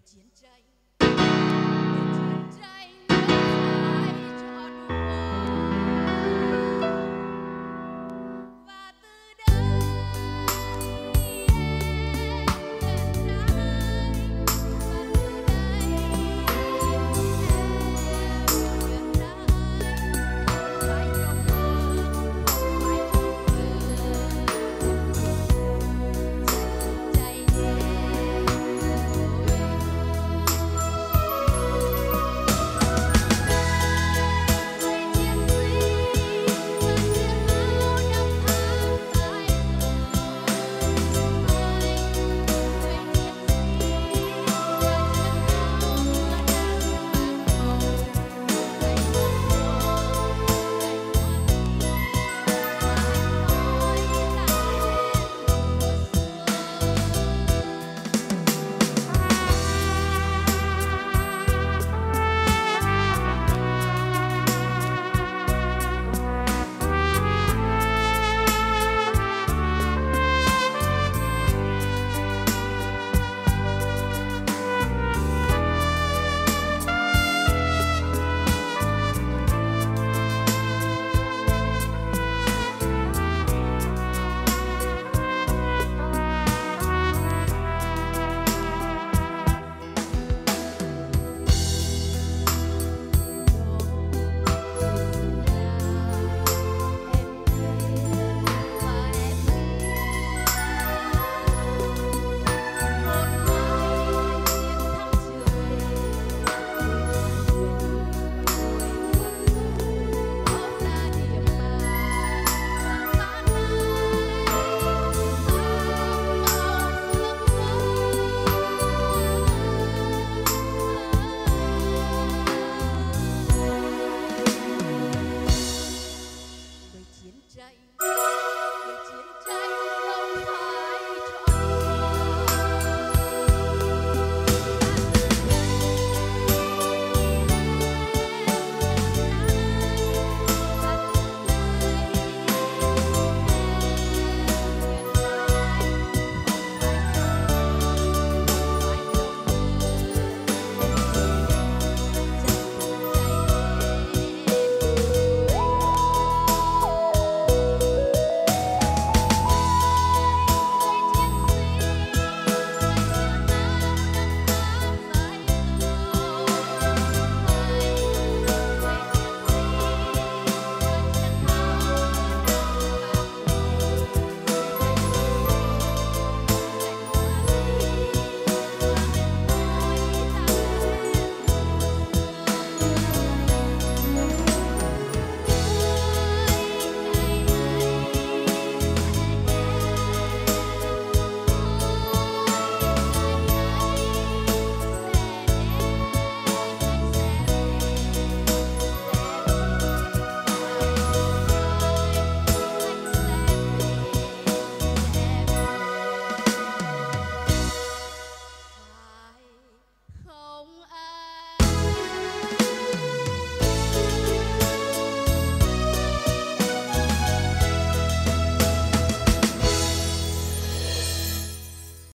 thời chiến tranh.